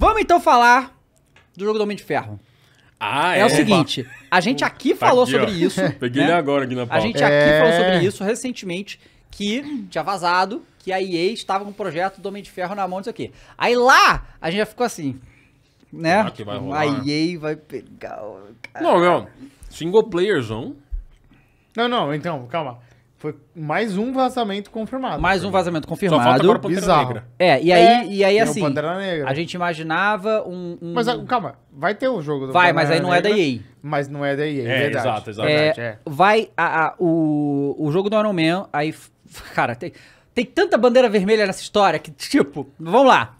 Vamos então falar do jogo do Homem de Ferro. Ah, É, o seguinte, a gente aqui Tá falou aqui, ó. sobre isso. Peguei né? ele agora aqui na A pauta. gente aqui É. falou sobre isso recentemente, que tinha vazado, que a EA estava com um projeto do Homem de Ferro na mão, não sei o quê. Aí lá, a gente já ficou assim, né? Que vai rolar? a EA vai pegar o... Não, não. Single playerzão. Não, não, então, calma. Foi mais um vazamento confirmado. Mais um vazamento Só falta confirmado. agora Pantera bizarro. Negra. É, e aí, É, e aí assim, Negra. a gente imaginava um... um- Mas ah, calma, vai ter o jogo do Vai, Pantera mas aí não é da Negra, EA. Mas não é da EA, É, verdade. exato, exato. É, Verdade, é. vai a, a- o, o jogo do Iron Man, aí, cara, tem, tem tanta bandeira vermelha nessa história que, tipo, vamos lá.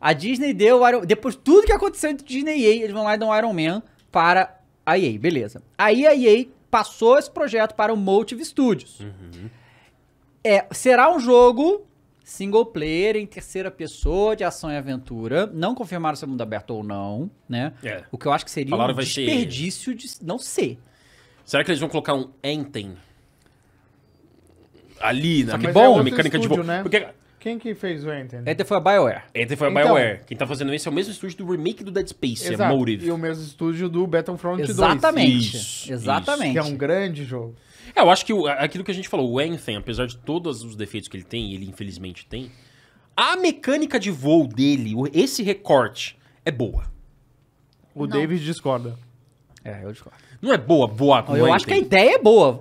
A Disney deu, o Iron, depois de tudo que aconteceu entre Disney e EA, eles vão lá e dão Iron Man para a EA, beleza. Aí a EA passou esse projeto para o Motive Studios. É, será um jogo single player em terceira pessoa de ação e aventura. Não confirmaram se é mundo aberto ou não, né? É. O que eu acho que seria Falaram um vai ser- desperdício de não ser. Será que eles vão colocar um Anthem? Ali, na que bom. na mecânica de voo. Estúdio, né? Porque Quem que fez o Enter? Enter foi a BioWare. Anthem foi a Então- BioWare. Quem tá fazendo isso é o mesmo estúdio do remake do Dead Space, é Exato. Motive. E o mesmo estúdio do Battlefront 2. Exatamente. Isso, Exatamente. Que é um grande jogo. É, eu acho que o- aquilo que a gente falou, o Anthem, apesar de todos os defeitos que ele tem, e ele infelizmente tem, a mecânica de voo dele, esse recorte, é boa. O David discorda. É, eu discordo. Não é boa com Eu acho que a ideia é boa.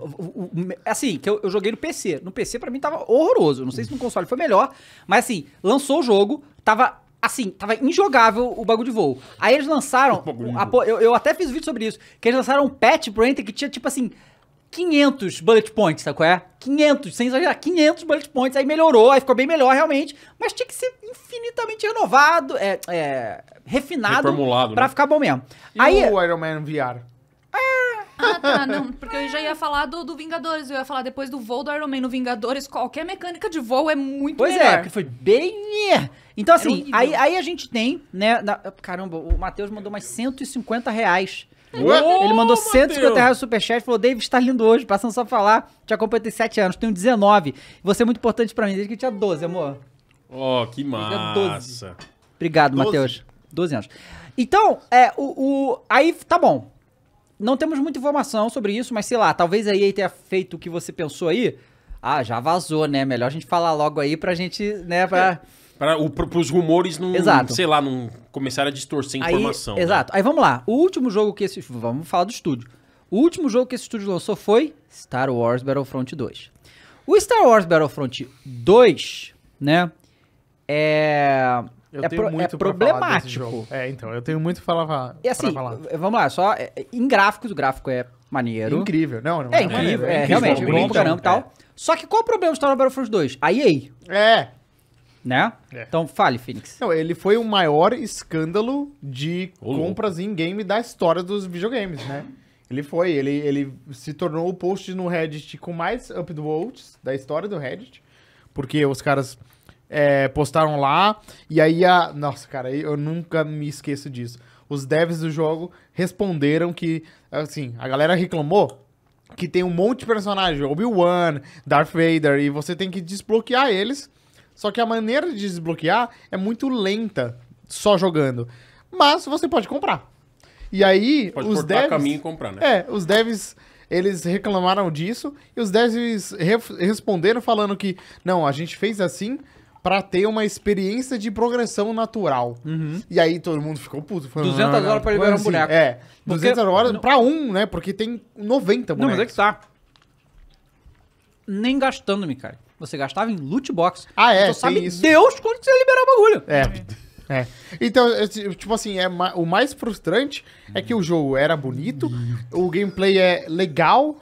Assim, que eu, eu joguei no PC. No PC pra mim tava horroroso. Não sei se no console foi melhor, mas assim, lançou o jogo, tava assim, tava injogável o bagulho de voo. Aí eles lançaram, a eu, eu até fiz vídeo sobre isso, que eles lançaram um patch pro Enter que tinha tipo assim 500 bullet points, sabe qual é? 500, sem exagerar, 500 bullet points, aí melhorou, aí ficou bem melhor realmente, mas tinha que ser infinitamente renovado, é, é, refinado Reformulado, pra né? ficar bom mesmo. E aí, o Iron Man VR? Ah, tá, não, porque eu já ia falar do, do Vingadores, eu ia falar depois do voo do Iron Man no Vingadores, qualquer mecânica de voo é muito Pois melhor. é, porque foi bem. Então, assim, aí, aí a gente tem, né? na- Caramba, o Matheus mandou mais 150 reais. Ele mandou 150 Matheus! reais no superchat e falou: David está lindo hoje, passando só pra falar. Te acompanho tem 7 anos, tenho 19. Você é muito importante pra mim, desde que tinha 12, amor. Ó, que é massa. Obrigado, 12? Matheus. 12 anos. Então, é, o, o. Aí, tá bom. Não temos muita informação sobre isso, mas sei lá, talvez a EA tenha feito o que você pensou aí. Ah, já vazou, né? Melhor a gente falar logo aí pra gente, né, pra... Para o, pro, pros rumores não, Exato. sei lá, não começarem a distorcer a Aí, informação. né? exato. Aí vamos lá. O último jogo que esse. Vamos falar do estúdio. O último jogo que esse estúdio lançou foi Star Wars Battlefront 2. O Star Wars Battlefront 2, né? É. Eu é, tenho pro- é muito desse problemático. jogo. É, então, eu tenho muito pra falar. E assim, pra falar. vamos lá, só. é, em gráficos, o gráfico é maneiro. Incrível. Não, não É incrível, é, realmente, incrível, bonito pra caramba e tal. Só que qual o problema do Star Wars Battlefront 2? A EA, É. né? É. Então fale, Phoenix. Não, ele foi o maior escândalo de compras em game da história dos videogames, né? Ele foi, ele, ele se tornou o post no Reddit com mais upvotes da história do Reddit, porque os caras é, postaram lá, e aí a... Nossa, cara, eu nunca me esqueço disso. Os devs do jogo responderam que, assim, a galera reclamou que tem um monte de personagem, Obi-Wan, Darth Vader, e você tem que desbloquear eles. Só que a maneira de desbloquear é muito lenta, só jogando. Mas você pode comprar. E aí, Pode os devs... caminho e comprar, né? É, os devs, eles reclamaram disso, e os devs re- responderam falando que, não, a gente fez assim pra ter uma experiência de progressão natural. E aí todo mundo ficou puto. Falando, 200 "Não, não, horas pra como liberar um assim?" boneco. É, Porque- 200 horas não- pra um, né? Porque tem 90 Não, bonecos. mas é que tá. Nem gastando-me, cara. Você gastava em loot box. Ah, é, Então sabe isso. Deus quando você liberar o bagulho. É. É. Então, tipo assim, é o mais frustrante é que o jogo era bonito, o gameplay é legal.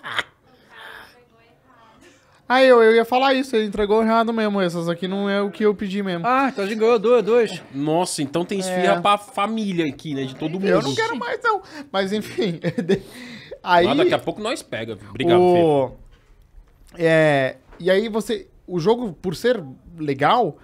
Ah, eu, eu ia falar isso, ele entregou errado mesmo. Essas aqui não é o que eu pedi mesmo. Ah, então a gente ganhou dois, dois. Nossa, então tem esfirra pra família aqui, né? De todo mundo. É. eu não quero mais, não. Mas enfim. aí. Ah, daqui a pouco nós pega. Obrigado, Fê. o... É, e aí você. O jogo, por ser legal,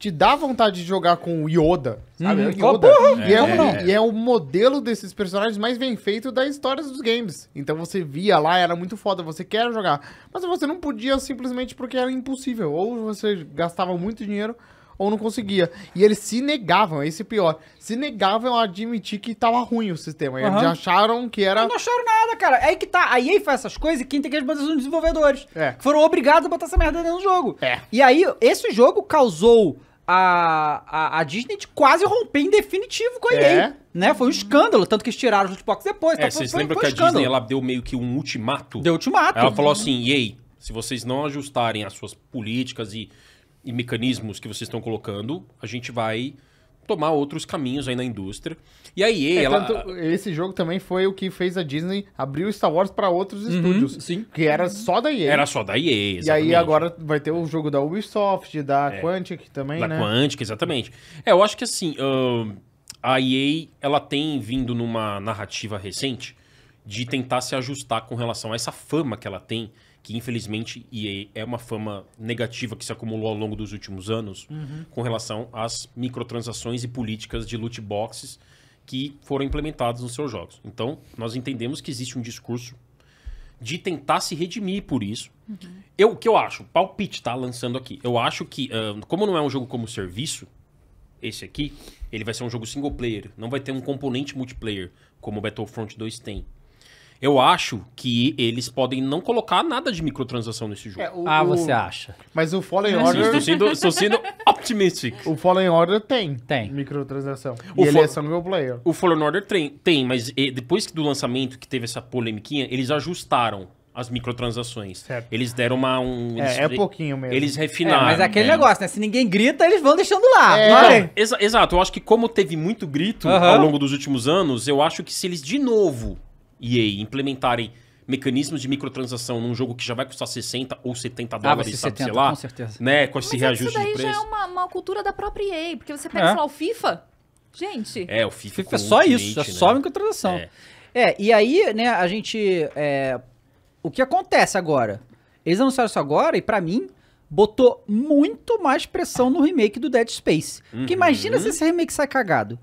te dá vontade de jogar com o Yoda. Sabe? Uhum. É o Yoda. Porra! E, é, um- não? e é o modelo desses personagens mais bem feito da história dos games. Então você via lá, era muito foda, você quer jogar. Mas você não podia simplesmente porque era impossível. Ou você gastava muito dinheiro, ou não conseguia. E eles se negavam, esse é pior, se negavam a admitir que tava ruim o sistema. Eles Aham. acharam que era... Não acharam nada, cara. É aí que tá. A EA faz essas coisas e quem tem que responder são os desenvolvedores. É. Que foram obrigados a botar essa merda dentro do jogo. É. E aí, esse jogo causou a, a, a Disney de quase romper em definitivo com a É. EA. Né? Foi um escândalo. Tanto que eles tiraram os lootbox depois. É, foi- vocês foi- lembram foi que um a Disney escândalo. ela deu meio que um ultimato? Deu ultimato. Ela falou assim, e aí, se vocês não ajustarem as suas políticas e, e mecanismos que vocês estão colocando, a gente vai tomar outros caminhos aí na indústria. E a EA, É, ela... tanto- esse jogo também foi o que fez a Disney abrir o Star Wars pra outros estúdios. sim. Que era só da EA. Era só da EA, E aí exatamente. agora vai ter o jogo da Ubisoft, da Quantic também, Da né? Quantic, exatamente. É, eu acho que assim, ahn, a EA, ela tem vindo numa narrativa recente de tentar se ajustar com relação a essa fama que ela tem, que infelizmente EA é uma fama negativa que se acumulou ao longo dos últimos anos com relação às microtransações e políticas de loot boxes que foram implementadas nos seus jogos. Então, nós entendemos que existe um discurso de tentar se redimir por isso. Eu, o que eu acho? Palpite, tá? Lançando aqui. Eu acho que, ah, como não é um jogo como serviço, esse aqui, ele vai ser um jogo single player. Não vai ter um componente multiplayer, como o Battlefront 2 tem. Eu acho que eles podem não colocar nada de microtransação nesse jogo. É, o- Ah, o- você acha? Mas o Fallen Sim, Order... estou sendo, estou sendo optimistic. O Fallen Order tem. Tem. Microtransação. O e ele é single player. O Fallen Order tem, tem mas depois do lançamento que teve essa polemiquinha, eles ajustaram as microtransações. Certo. Eles deram uma... Um, eles, É, é pouquinho mesmo. Eles É, refinaram. mas é aquele é. negócio, né? Se ninguém grita, eles vão deixando lá. É. Não, exa- exato, eu acho que como teve muito grito ao longo dos últimos anos, eu acho que se eles de novo, EA, implementarem mecanismos de microtransação num jogo que já vai custar 60 ou 70 Ah, dólares, sabe, 70, sei lá, com certeza. né, com esse Mas reajuste isso daí de já é preço. uma, uma cultura da própria EA, porque você pega, É. sei lá, o FIFA. Gente, É, o FIFA, FIFA é só isso, é né? só microtransação. É. É. e aí, né, a gente. é, o que acontece agora? Eles anunciaram isso agora e, pra mim, botou muito mais pressão no remake do Dead Space. Porque imagina se esse remake sai cagado.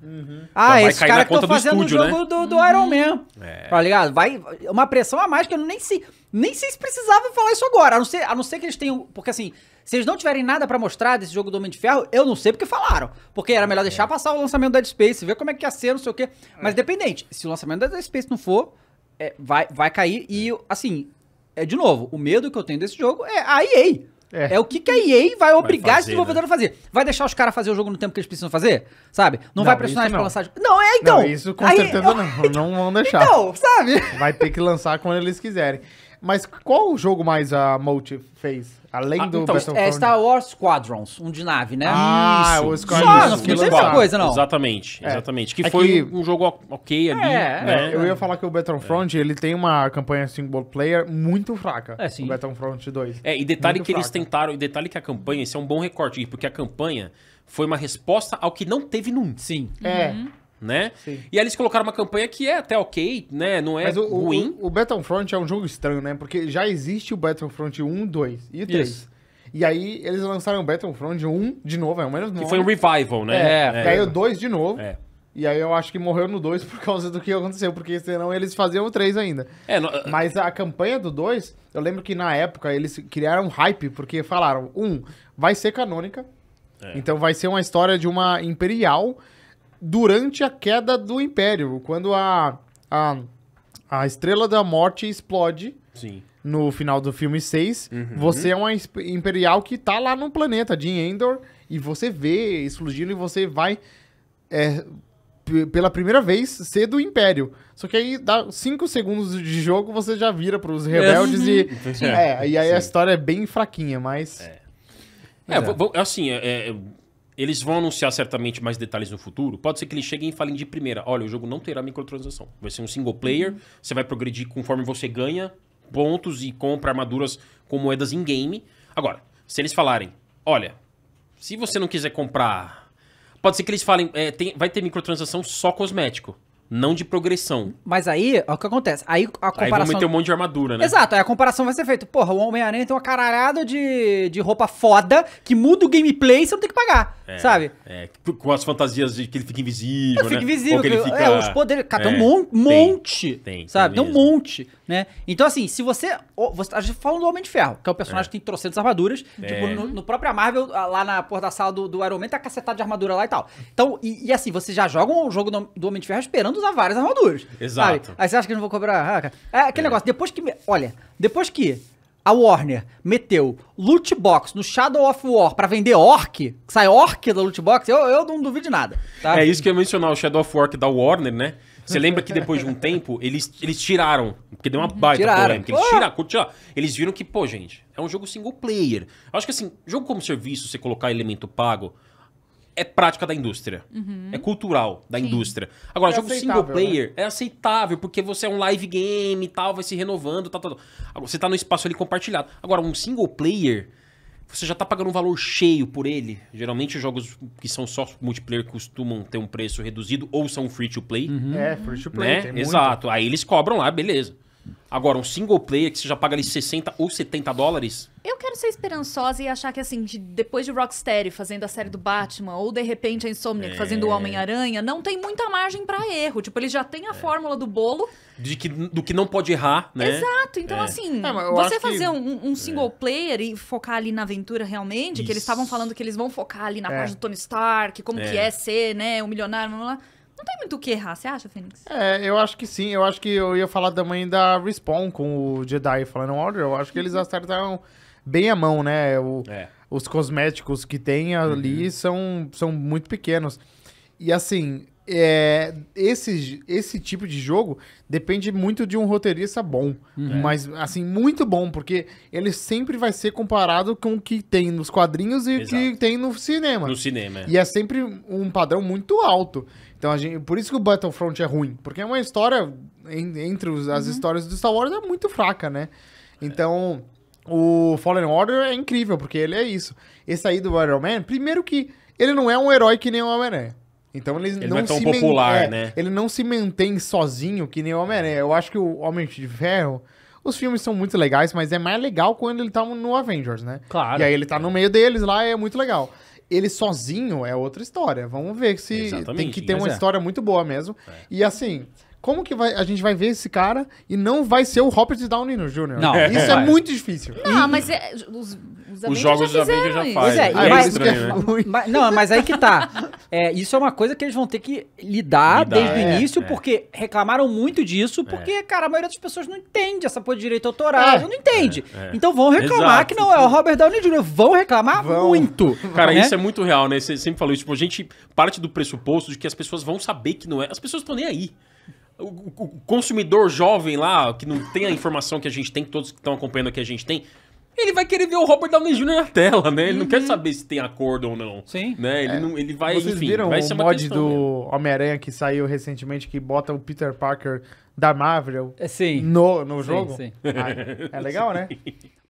Ah, esses cair na caras que do fazendo o jogo do, do Iron Man. É. Tá ligado? Vai. Uma pressão a mais que eu nem sei. Nem sei se precisava falar isso agora. A não ser, a não ser que eles tenham. Porque assim, se eles não tiverem nada pra mostrar desse jogo do Homem de Ferro, eu não sei porque falaram. Porque era melhor deixar passar o lançamento do Dead Space, ver como é que ia ser, não sei o quê. Mas independente, se o lançamento do Dead Space não for, é, vai, vai cair. E, assim, é de novo, o medo que eu tenho desse jogo é a EA. É. É. o que, que a EA vai obrigar fazer, esse desenvolvedor a fazer. Vai deixar os caras fazer o jogo no tempo que eles precisam fazer? Sabe? Não, Não, vai pressionar pra lançar. Não, é então. não, isso com Aí, certeza eu- não. Não vão deixar. Então, sabe? Vai ter que lançar quando eles quiserem. Mas qual o jogo mais a Multi fez? Além Ah, do então, Battlefront? É Star Wars Squadrons, um de nave, né? Ah, Isso. o Só, Squadrons. não que não lançaram. muita coisa, não. Exatamente, É. exatamente. Que É foi que- um jogo ok ali, É, né? É, eu ia falar que o Battlefront, ele tem uma campanha single player muito fraca. É, sim. O Battlefront 2. É, e detalhe Muito que eles fraca. tentaram, e detalhe que a campanha, esse é um bom recorte, porque a campanha foi uma resposta ao que não teve 1, Sim. É, né? Sim. E aí eles colocaram uma campanha que é até ok, né? Não é mas o, o- ruim. O, o Battlefront é um jogo estranho, né? Porque já existe o Battlefront 1, 2 e o 3. Isso. E aí eles lançaram o Battlefront 1 de novo, é o menos Que nome. foi um revival, né? É, E aí o 2 de novo. É. E aí eu acho que morreu no 2 por causa do que aconteceu, porque senão eles faziam o 3 ainda. É, no- Mas a campanha do 2, eu lembro que na época eles criaram um hype, porque falaram, um, vai ser canônica, É. então vai ser uma história de uma imperial durante a queda do império, quando a, a, a Estrela da Morte explode sim. no final do filme 6, Uhum. você é uma imperial que tá lá no planeta de Endor, e você vê explodindo e você vai, é, pela primeira vez, ser do Império. Só que aí, dá 5 segundos de jogo, você já vira pros rebeldes e... É, e aí a história é bem fraquinha, mas... É, vou- vou- assim, é, é, eles vão anunciar certamente mais detalhes no futuro. Pode ser que eles cheguem e falem de primeira: olha, o jogo não terá microtransação. Vai ser um single player, você vai progredir conforme você ganha pontos e compra armaduras com moedas in-game. Agora, se eles falarem: olha, se você não quiser comprar. Pode ser que eles falem: é, tem- vai ter microtransação só cosmético. Não de progressão. Mas aí, ó, o que acontece? Aí a Aí vão comparação... meter um monte de armadura, né? Exato, aí a comparação vai ser feita. Porra, o Homem-Aranha tem uma caralhada de, de roupa foda que muda o gameplay e você não tem que pagar, É, sabe? É, com as fantasias de que ele fica invisível, Fica né? invisível. Ou que ele fica... É, os poderes. Cara, tem É, um mon- tem, monte. tem, sabe? tem Tem um monte, né? Então, assim, se você. você a gente falando do Homem de Ferro, que é o personagem que tem trocentas armaduras. É. Tipo, no, no próprio Marvel, lá na porta da sala do, do Iron Man, tá cacetada de armadura lá e tal. Então, e, e assim, você já joga o jogo do, Homem de Ferro esperando usar várias armaduras. Exato. sabe? Aí você acha que eu não vou cobrar. Ah. É aquele negócio, depois que. Olha, depois que. A Warner meteu loot box no Shadow of War pra vender orc, sai orc da loot box, eu, eu não duvido de nada. Tá? É isso que eu ia mencionar, o Shadow of War da Warner, né? Você lembra que depois de um tempo, eles, eles tiraram, porque deu uma baita Tiraram. polêmica. Eles tiraram, tiraram. Eles viram que, pô, gente, é um jogo single player. Eu acho que assim, jogo como serviço, você colocar elemento pago, é prática da indústria. É cultural da indústria. Agora, É jogo single aceitável, player é aceitável, porque você é um live game e tal, vai se renovando, tal, tal, tal. Agora, Você tá no espaço ali compartilhado. Agora, um single player, você já tá pagando um valor cheio por ele. Geralmente, os jogos que são só multiplayer costumam ter um preço reduzido ou são free to play, É, free to play. né? tem muito. Exato. Aí eles cobram lá, beleza. Agora, um single player que você já paga ali 60 ou 70 dólares, Eu quero ser esperançosa e achar que, assim, de- depois de Rocksteady fazendo a série do Batman, ou de repente a Insomniac É. fazendo o Homem-Aranha, não tem muita margem pra erro. Tipo, eles já têm a fórmula do bolo. de que, do que não pode errar, né? Exato. Então, assim, É, mas eu você acho que- fazer um, um single player e focar ali na aventura realmente, que eles Isso. estavam falando que eles vão focar ali na É. parte do Tony Stark, como É. que é ser, né, um milionário, blá, blá, blá. Não tem muito o que errar, você acha, Fênix? É, eu acho que sim. Eu acho que eu ia falar também da Respawn com o Jedi Fallen Order. Eu acho que eles acertaram bem a mão, né? O- É. Os cosméticos que tem ali são, são muito pequenos. E assim, é, esse, esse tipo de jogo depende muito de um roteirista bom. Mas, assim, muito bom, porque ele sempre vai ser comparado com o que tem nos quadrinhos e o que tem no cinema. No cinema, é. E é sempre um padrão muito alto. Então, a gente, por isso que o Battlefront é ruim. Porque é uma história, en- entre os- as histórias do Star Wars, é muito fraca, né? Então, o Fallen Order é incrível, porque ele é isso. Esse aí do Iron Man, primeiro que ele não é um herói que nem o Homem-Aranha. Então ele, Ele não, não é tão se man- popular, é, né? Ele não se mantém sozinho que nem o Homem-Aranha. Eu acho que o Homem de Ferro... Os filmes são muito legais, mas é mais legal quando ele tá no Avengers, né? Claro. E aí ele tá no meio deles lá e é muito legal. Ele sozinho é outra história. Vamos ver se Exatamente, tem que ter uma é. história muito boa mesmo. E assim, como que vai, a gente vai ver esse cara e não vai ser o Robert Downey Jr.? Não, Isso não é vai. muito difícil. Ah, mas é, os, os, jogos já dos Avengers já isso. faz, Pois é, é mas- estranho, né? Mas- não, mas aí que tá. É, isso é uma coisa que eles vão ter que lidar, Lidar, desde o é, início, é. porque reclamaram muito disso, porque, cara, a maioria das pessoas não entende essa porra de direito autoral, É. não entende. É, é. Então vão reclamar Exato. que não é o Robert Downey Jr., vão reclamar Vão. muito. Cara, né? isso é muito real, né? Você sempre falou isso. Tipo, a gente parte do pressuposto de que as pessoas vão saber que não é. As pessoas estão nem aí. O, o- o consumidor jovem lá, que não tem a informação que a gente tem, que todos que estão acompanhando aqui a gente tem, ele vai querer ver o Robert Downey Jr. na tela, né? Ele não quer saber se tem acordo ou não. Sim. Né? Ele, não, ele vai, Vocês enfim, viram vai o ser uma mod do. Homem-Aranha que saiu recentemente que bota o Peter Parker da Marvel É, Sim. no, no Sim, jogo? sim. Ah, é legal, né?